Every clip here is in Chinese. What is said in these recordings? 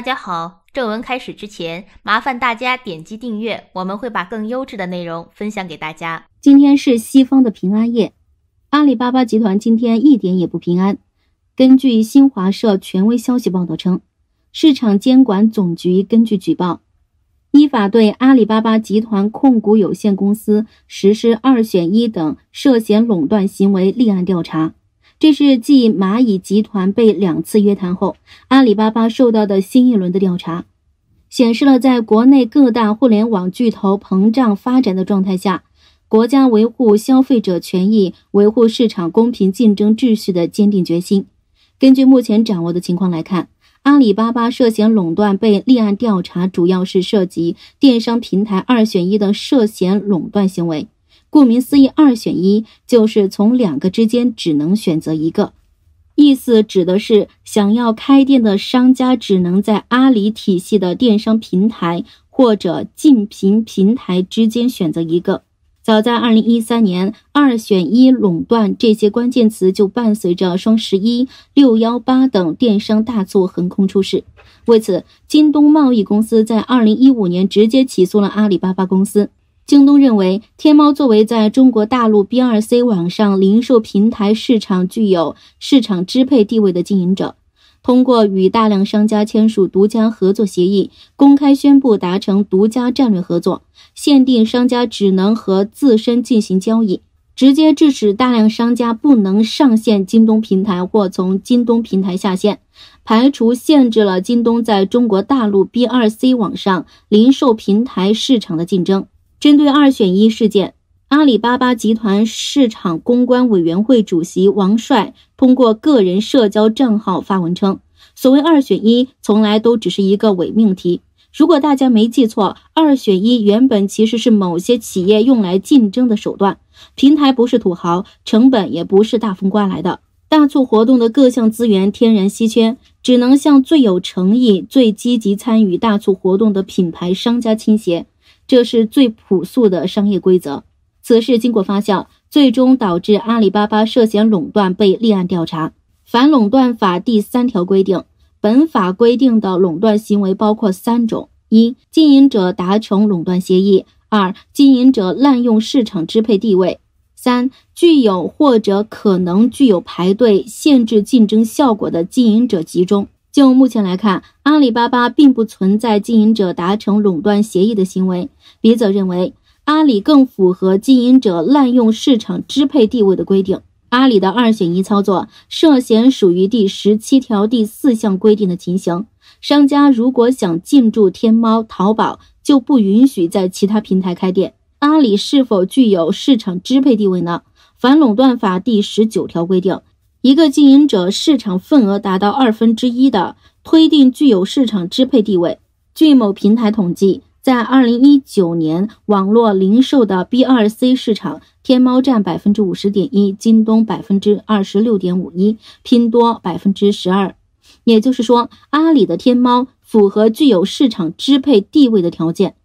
大家好，正文开始之前，麻烦大家点击订阅，我们会把更优质的内容分享给大家。今天是西方的平安夜，阿里巴巴集团今天一点也不平安。根据新华社权威消息报道称，市场监管总局根据举报，依法对阿里巴巴集团控股有限公司实施二选一等涉嫌垄断行为立案调查。这是继蚂蚁集团被两次约谈后，阿里巴巴受到的新一轮的调查，显示了在国内各大互联网巨头膨胀发展的状态下，国家维护消费者权益、维护市场公平竞争秩序的坚定决心。根据目前掌握的情况来看，阿里巴巴涉嫌垄断被立案调查，主要是涉及电商平台二选一的涉嫌垄断行为。顾名思义，二选一就是从两个之间只能选择一个，意思指的是想要开店的商家只能在阿里体系的电商平台或者竞品平台之间选择一个。早在二零一三年，“二选一”、“垄断”这些关键词就伴随着双十一、六幺八等电商大促横空出世。为此，京东贸易公司在二零一五年直接起诉了阿里巴巴公司。京东认为，天猫作为在中国大陆 B 二 C 网上零售平台市场具有市场支配地位的经营者，通过与大量商家签署独家合作协议，公开宣布达成独家战略合作，限定商家只能和自身进行交易，直接致使大量商家不能上线京东平台或从京东平台下线，排除限制了京东在中国大陆 B 二 C 网上零售平台市场的竞争。针对二选一事件，阿里巴巴集团市场公关委员会主席王帅通过个人社交账号发文称：“所谓二选一，从来都只是一个伪命题。如果大家没记错，二选一原本其实是某些企业用来竞争的手段。平台不是土豪，成本也不是大风刮来的。大促活动的各项资源天然稀缺，只能向最有诚意、最积极参与大促活动的品牌商家倾斜。”这是最朴素的商业规则。此事经过发酵，最终导致阿里巴巴涉嫌垄断被立案调查。反垄断法第三条规定，本法规定的垄断行为包括三种：一、经营者达成垄断协议；二、经营者滥用市场支配地位；三、具有或者可能具有排队、限制竞争效果的经营者集中。就目前来看，阿里巴巴并不存在经营者达成垄断协议的行为。笔者认为，阿里更符合经营者滥用市场支配地位的规定。阿里的二选一操作涉嫌属于第十七条第四项规定的情形。商家如果想进驻天猫、淘宝，就不允许在其他平台开店。阿里是否具有市场支配地位呢？反垄断法第十九条规定。一个经营者市场份额达到二分之一的，推定具有市场支配地位。据某平台统计，在二零一九年网络零售的 B 二 C 市场，天猫占百分之五十点一，京东百分之二十六点五一，拼多百分之十二。也就是说，阿里的天猫符合具有市场支配地位的条件。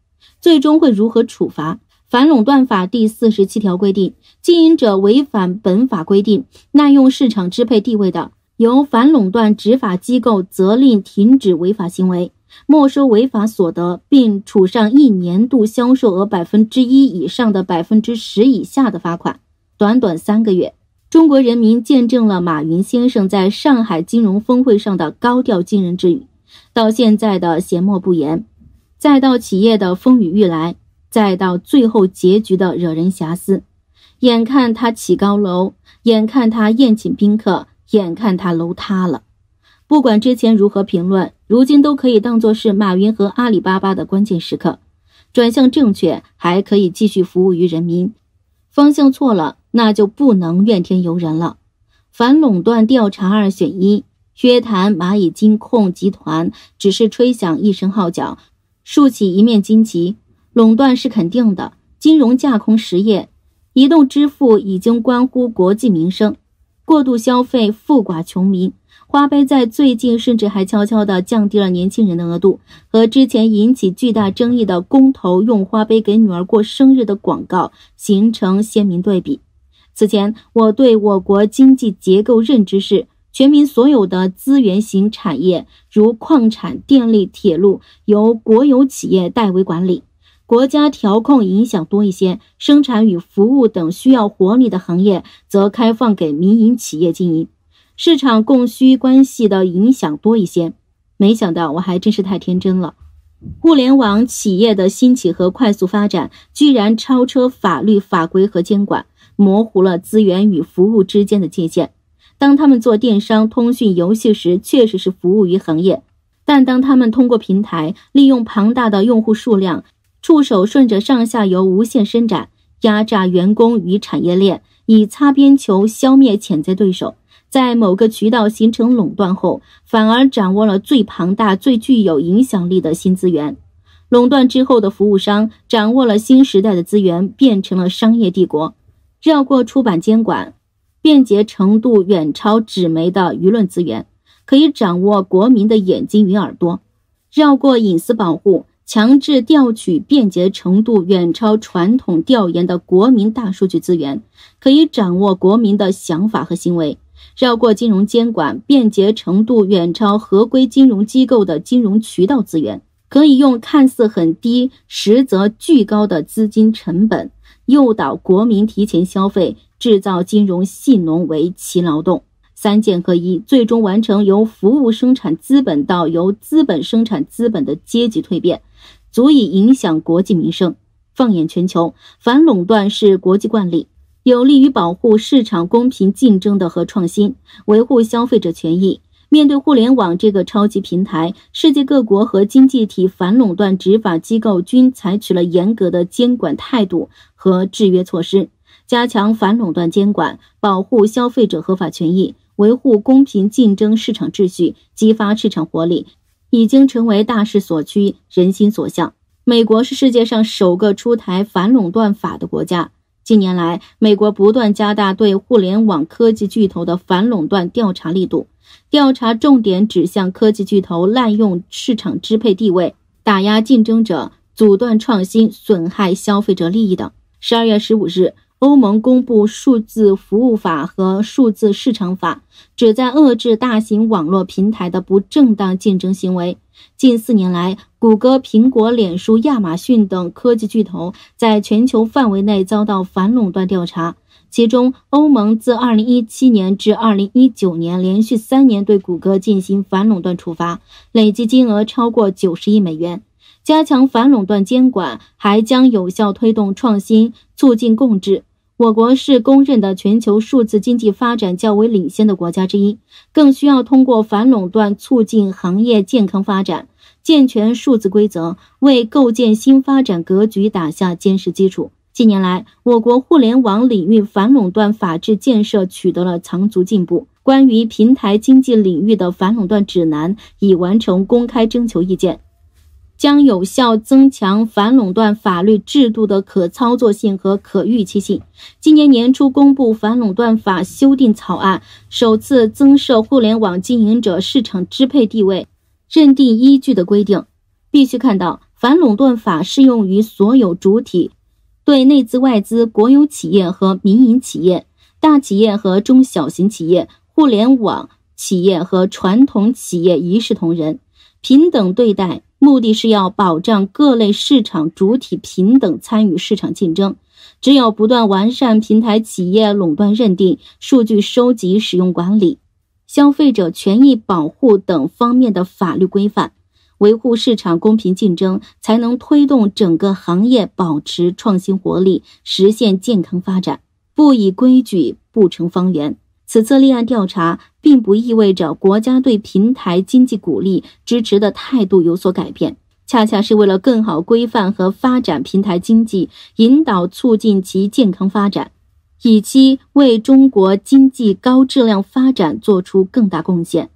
最终会如何处罚？反垄断法第四十七条规定，经营者违反本法规定，滥用市场支配地位的，由反垄断执法机构责令停止违法行为，没收违法所得，并处上一年度销售额百分之一以上的百分之十以下的罚款。短短三个月，中国人民见证了马云先生在上海金融峰会上的高调惊人之语，到现在的缄默不言，再到企业的风雨欲来。再到最后结局的惹人遐思，眼看他起高楼，眼看他宴请宾客，眼看他楼塌了。不管之前如何评论，如今都可以当作是马云和阿里巴巴的关键时刻，转向正确，还可以继续服务于人民；方向错了，那就不能怨天尤人了。反垄断调查二选一，约谈蚂蚁金控集团，只是吹响一声号角，竖起一面旌旗。垄断是肯定的，金融架空实业，移动支付已经关乎国计民生，过度消费富寡穷民。花呗在最近甚至还悄悄地降低了年轻人的额度，和之前引起巨大争议的公投用花呗给女儿过生日的广告形成鲜明对比。此前，我对我国经济结构认知是全民所有的资源型产业，如矿产、电力、铁路，由国有企业代为管理，国家调控影响多一些；生产与服务等需要活力的行业，则开放给民营企业经营，市场供需关系的影响多一些。没想到，我还真是太天真了。互联网企业的兴起和快速发展，居然超车法律法规和监管，模糊了资源与服务之间的界限。当他们做电商、通讯、游戏时，确实是服务于行业；但当他们通过平台，利用庞大的用户数量，触手顺着上下游无限伸展，压榨员工与产业链，以擦边球消灭潜在对手，在某个渠道形成垄断后，反而掌握了最庞大、最具有影响力的新资源。垄断之后的服务商掌握了新时代的资源，变成了商业帝国，绕过出版监管。便捷程度远超纸媒的舆论资源，可以掌握国民的眼睛与耳朵，绕过隐私保护，强制调取便捷程度远超传统调研的国民大数据资源，可以掌握国民的想法和行为，绕过金融监管，便捷程度远超合规金融机构的金融渠道资源，可以用看似很低，实则巨高的资金成本诱导国民提前消费。制造、金融、细农为其劳动，三件合一，最终完成由服务生产资本到由资本生产资本的阶级蜕变，足以影响国计民生。放眼全球，反垄断是国际惯例，有利于保护市场公平竞争的和创新，维护消费者权益。面对互联网这个超级平台，世界各国和经济体反垄断执法机构均采取了严格的监管态度和制约措施。加强反垄断监管，保护消费者合法权益，维护公平竞争市场秩序，激发市场活力，已经成为大势所趋、人心所向。美国是世界上首个出台反垄断法的国家。近年来，美国不断加大对互联网科技巨头的反垄断调查力度，调查重点指向科技巨头滥用市场支配地位、打压竞争者、阻断创新、损害消费者利益等。十二月十五日。欧盟公布数字服务法和数字市场法，旨在遏制大型网络平台的不正当竞争行为。近四年来，谷歌、苹果、脸书、亚马逊等科技巨头在全球范围内遭到反垄断调查。其中，欧盟自2017年至2019年连续三年对谷歌进行反垄断处罚，累计金额超过90亿美元。加强反垄断监管，还将有效推动创新，促进共治。我国是公认的全球数字经济发展较为领先的国家之一，更需要通过反垄断促进行业健康发展，健全数字规则，为构建新发展格局打下坚实基础。近年来，我国互联网领域反垄断法治建设取得了长足进步。关于平台经济领域的反垄断指南已完成公开征求意见。将有效增强反垄断法律制度的可操作性和可预期性。今年年初公布反垄断法修订草案，首次增设互联网经营者市场支配地位认定依据的规定。必须看到，反垄断法适用于所有主体，对内资外资、国有企业和民营企业、大企业和中小型企业、互联网企业和传统企业一视同仁，平等对待。目的是要保障各类市场主体平等参与市场竞争。只有不断完善平台企业垄断认定、数据收集使用管理、消费者权益保护等方面的法律规范，维护市场公平竞争，才能推动整个行业保持创新活力，实现健康发展。不以规矩不成方圆。此次立案调查，并不意味着国家对平台经济鼓励支持的态度有所改变，恰恰是为了更好规范和发展平台经济，引导促进其健康发展，以期为中国经济高质量发展做出更大贡献。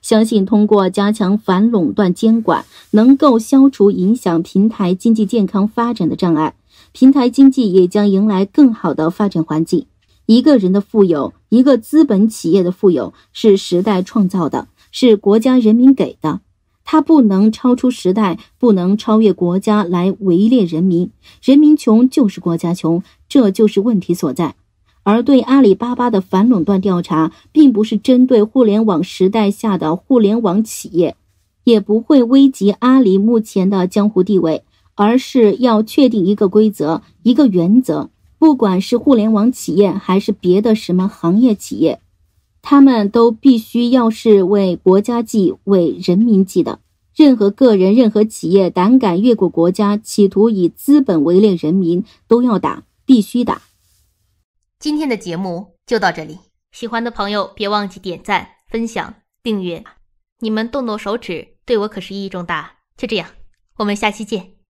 相信通过加强反垄断监管，能够消除影响平台经济健康发展的障碍，平台经济也将迎来更好的发展环境。一个人的富有，一个资本企业的富有，是时代创造的，是国家人民给的。它不能超出时代，不能超越国家来围猎人民。人民穷就是国家穷，这就是问题所在。而对阿里巴巴的反垄断调查，并不是针对互联网时代下的互联网企业，也不会危及阿里目前的江湖地位，而是要确定一个规则、一个原则。不管是互联网企业还是别的什么行业企业，他们都必须要是为国家计、为人民计的。任何个人、任何企业胆敢越过国家，企图以资本围猎人民，都要打，必须打。今天的节目就到这里，喜欢的朋友别忘记点赞、分享、订阅，你们动动手指，对我可是意义重大。就这样，我们下期见。